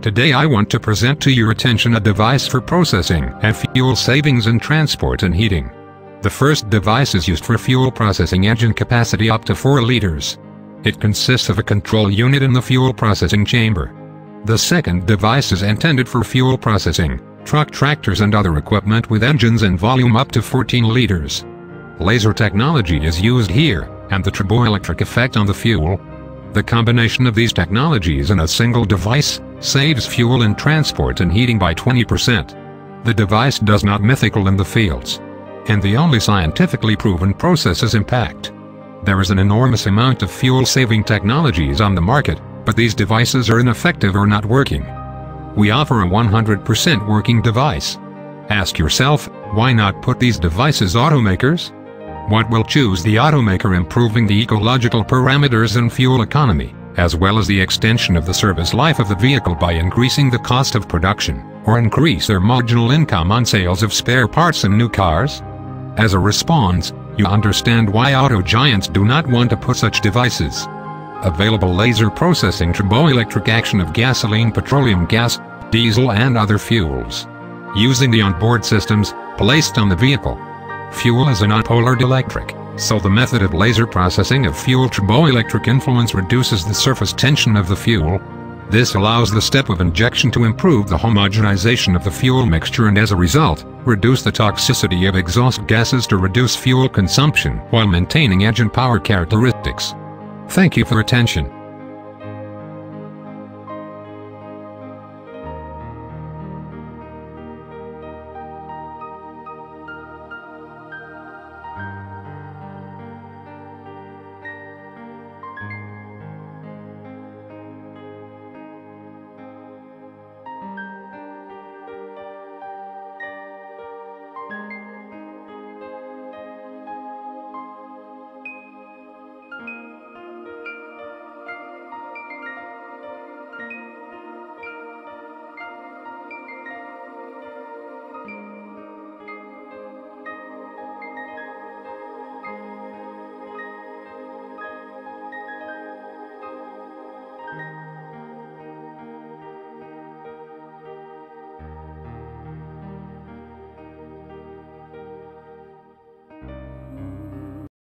Today I want to present to your attention a device for processing and fuel savings in transport and heating. The first device is used for fuel processing engine capacity up to 4 liters. It consists of a control unit in the fuel processing chamber. The second device is intended for fuel processing, truck tractors and other equipment with engines and volume up to 14 liters. Laser technology is used here, and the triboelectric effect on the fuel. The combination of these technologies in a single device saves fuel in transport and heating by 20%. The device does not mythical in the fields. And the only scientifically proven process is impact. There is an enormous amount of fuel-saving technologies on the market, but these devices are ineffective or not working. We offer a 100% working device. Ask yourself, why not put these devices automakers? What will choose the automaker improving the ecological parameters and fuel economy, as well as the extension of the service life of the vehicle by increasing the cost of production, or increase their marginal income on sales of spare parts and new cars? As a response, you understand why auto giants do not want to put such devices. Available laser processing triboelectric action of gasoline petroleum gas, diesel and other fuels. Using the onboard systems, placed on the vehicle. Fuel is a non-polar electric, so the method of laser processing of fuel triboelectric influence reduces the surface tension of the fuel. This allows the step of injection to improve the homogenization of the fuel mixture and as a result, reduce the toxicity of exhaust gases to reduce fuel consumption while maintaining engine power characteristics. Thank you for attention.